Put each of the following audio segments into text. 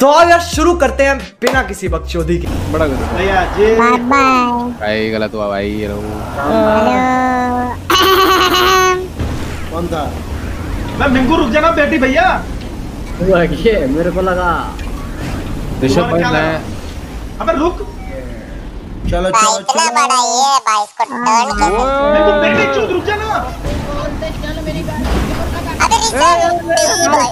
तो यार शुरू करते हैं बिना किसी बकचोदी के। बड़ा गुस्सा भैया जी बाय बाय भाई गलत हुआ भाई ये कौन था? मैं मिंकू रुक जाना बेटी भैया। मेरे को लगा। ऋषभ भाई मैं अबे रुक। चलो भाई इतना बड़ा ये भाई इसको टर्न कर। मिंकू बेटी चुप रुक जाना। भाई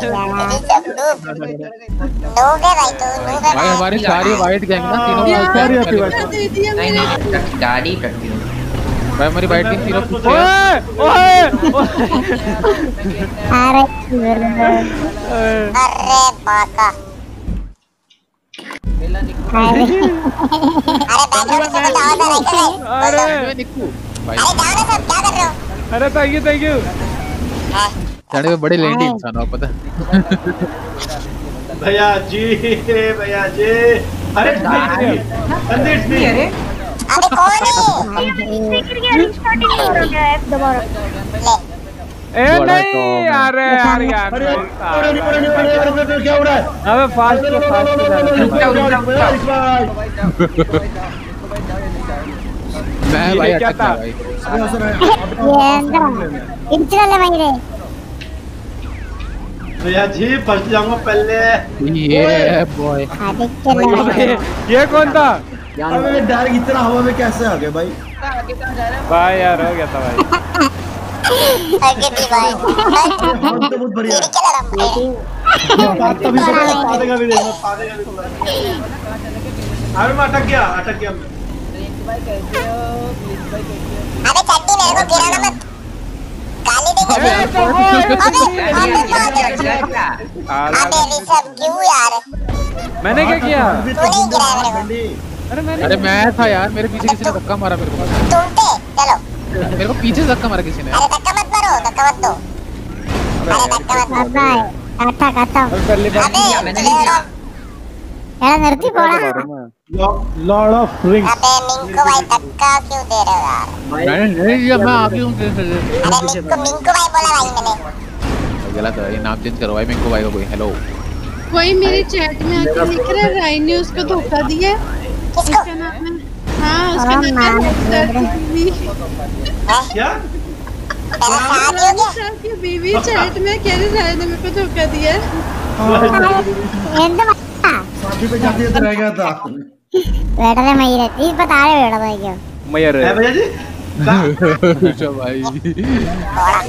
तू हमारी सारी वाइट गैंग ना तीनों यार, सारी आपकी वाइट नहीं नहीं गाड़ी करती भाई हमारी वाइट टीम तीनों ओए ओए अरे अरे बाका अरे अरे बैकग्राउंड से कुछ आवाज़ आ रहा है क्या भाई? अरे अरे निक्कू भाई अरे जाओ ना सब क्या कर रहे अरे थैंक यू थैंक यू जाने में बड़े लेंडी इंसान हो पता भैया जी भैया जी अरे संदीप जी अबे कौन है ए नहीं है? अरे यार यार अरे अरे अरे अरे अरे अरे अरे क्या हो रहा है अबे फास्ट तो फास्ट मैं भाई क्या अटक गया था? भाई ये अंदर इंचल ले भाई रे भैया जी फंस जाऊँगा पहले। ये बॉय ये कौन था? अबे डायरेक्ट इतना हवा में कैसे आ गए भाई? भाई यार हो गया था भाई। भाई। बहुत बढ़िया। भी अबे मैं अटक गया अटक गया मैं। अबे चट्टी मेरे को गिराना मत गाली देंगे ए, तो वो- अबे अबे अबे ऋषभ क्यों यार मैंने क्या किया? नहीं अरे मैंने अरे मैं था यार मेरे पीछे किसी ने धक्का मारा मेरे को। तुम थे चलो मेरे को पीछे से धक्का मारा किसी ने। अरे धक्का मत मारो धक्का मत दो अरे धक्का मत मारो। काटा काटा पहली बार अबे यार निर्ती पोड़ा लॉर्ड ऑफ रिंग्स अबे मिंकू भाई धक्का क्यों दे रहे हो यार भाई मैंने नहीं दिया मैं आगे हूँ अरे मिंकू मिंकू भाई बोला भाई मैंने गलत है ये नाम चेंज करो भाई मेरे को भाई को कोई हेलो कोई मेरे चैट में आके लिख रहा है राय ने उसको धोखा दिया है। किसको उसका नाम है हाँ उसका हाँ, नाम है मार हेक्टर की बीवी क्या तेरा शादी हो गया हेक्टर की बीवी चैट में कह रही राय ने मेरे को धोखा दिया है എന്ത് लाठी पे जाती है तो रह गया था बैठा था मैं ही रहती बता रहे हो बैठा था क्यों मैं यार है भैया जी अच्छा भाई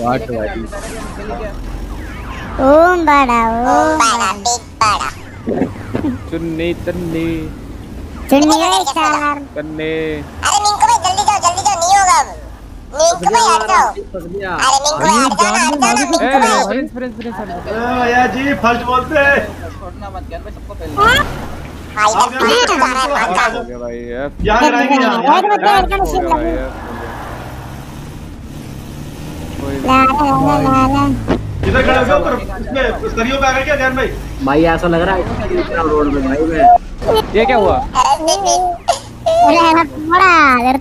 वाट भाई ओम बड़ा ओम बड़ा बिग बड़ा चुन्नी तन्नी चुन्नी का इशारा तन्नी भैया जी फ़र्स्ट बॉल पे। भाई है हो। हो इधर खड़े हो इसमें सरियों पे आ गए क्या ज्ञान ऐसा लग रहा है रोड पे भाई मैं। ये क्या हुआ? अरे दीदी अरे अरे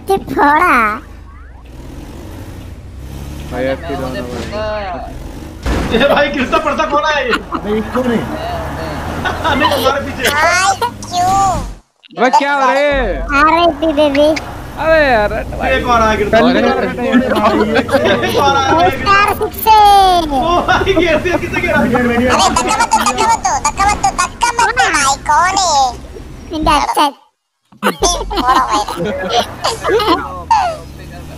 फायर की दोनों भाई ये भाई गिरता पड़ता कौन है ये? भाई इसको नहीं? नहीं तो हमारे पीछे। क्यों भाई क्या हो रहे आ रहे थे बेबी अबे यार एक और आ गिरता है एक और आ गिरता है स्टार सिक्स से ओ भाई गिरते किसे गिरा अरे धक्का मत दो धक्का मत दो धक्का मत दो धक्का मत दो भाई कौन है? इंडिया अच्छा थोड़ा भाई।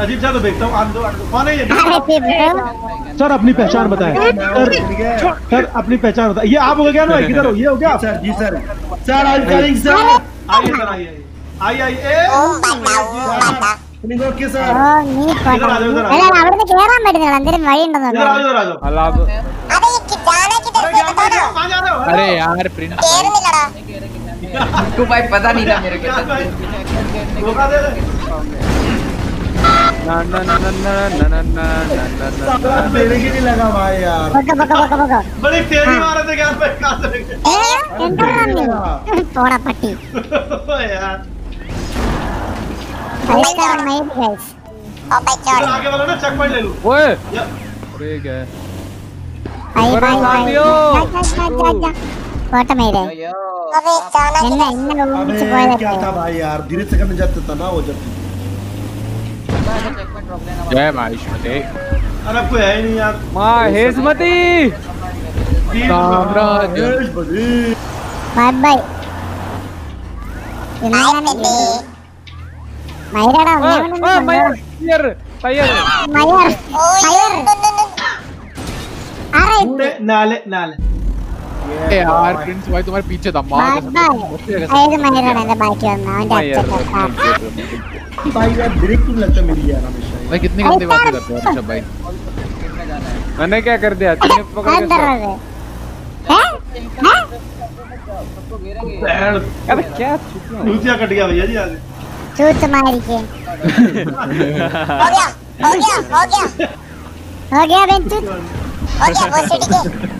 तो सर अपनी पहचान बताए। सर अपनी पहचान बताए। ये आप हो गया ना? किधर हो? ये हो गया? Sir ji sir. सर आई सर आई आइए। आइए अरे ना ना ना ना ना ना ना ना ना ना साला मेरे की नहीं लगा भाई यार बको बको बको बको बड़ी तेजी मारे थे क्या पे कहां से लगे ए एंटर करनी थोड़ा पट्टी यार फाइव स्टार मैं भी गाइस ओ भाई इधर चढ़ आगे वाला ना चेक पॉइंट ले लूं ओए या अरे क्या है भाई अरे भाई भाई मारियो। जा जा जा जा फोटो मेरे अबे जाना इन्न इन्न अबे ऊंची పోయేది क्या था भाई यार धीरे से करने जाते था ना वो जब जय माहिष्मती अरे आपको है नहीं यार माहिष्मती साम्राज्य बाय। बाय മയിലടാ മയിലർ മയിലർ മയിലർ ആരെ നാല് നാല് यार प्रिंस भाई तुम्हारे पीछे था मार ऐसे मैं रहने दे बाइक ना? मैं डैश करता भाई यार ब्रेक क्यों लगता मेरी यार हमेशा। भाई कितनी गंदी बात करते हो अच्छा भाई। मैंने क्या कर दिया? तुमने पकड़ के हैं? हैं? अबे क्या लूटिया कट गया भैया जी आज। छूट तुम्हारी के। हो गया हो गया हो गया। हो गया बेंटू हो गया वो सिटी के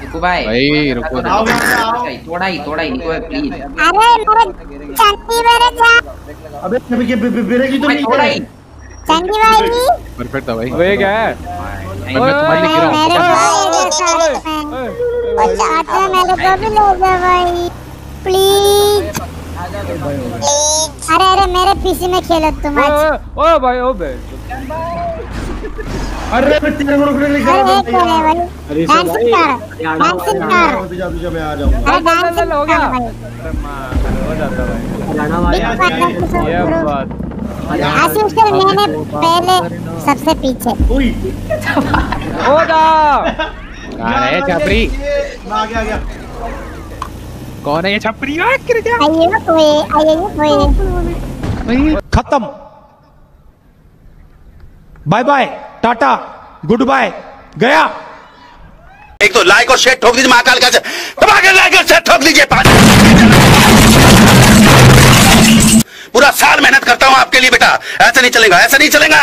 निक्कू भाई। भाई रुको आओ आओ थोड़ा ही थोड़ा ही निक्कू प्लीज़ अरे मेरे चंदी मेरे जा अबे अबे ये ब्रेक ही तो नहीं थोड़ा है। ही। चंदी भाई परफेक्ट था भाई। अबे क्या है? मैं तुम्हारे लिए गिरा मेरे हूँ को भी ले जा मेरे को भी ले जा भाई। प्लीज़ अरे अरे मेरे पीसी में खेलो तुम आज ओ भाई ओ भाई अरे मैं तेरे को रोकने नहीं अरे कर एक है अरे डांसिंग कर डांसिंग कर तुझे तुझे मैं आ जाऊँगा। अरे डांसिंग हो कर गया। भाई। हो जाता भाई। हरियाणा वाले ये बात। आशीष सर मैंने पहले सबसे पीछे। ओए। हो जा। ये छपरी? आ गया आ गया। कौन है ये छपरी? आ गिर गया। आइए कोई आइए कोई। खत्म। Bye bye, tata good bye गया। एक तो लाइक और शेयर ठोक दीजिए, महाकाल का दबा लाइक और शेयर ठोक दीजिए पूरा साल मेहनत करता हूँ आपके लिए, बेटा। ऐसा नहीं चलेगा, ऐसा नहीं चलेगा।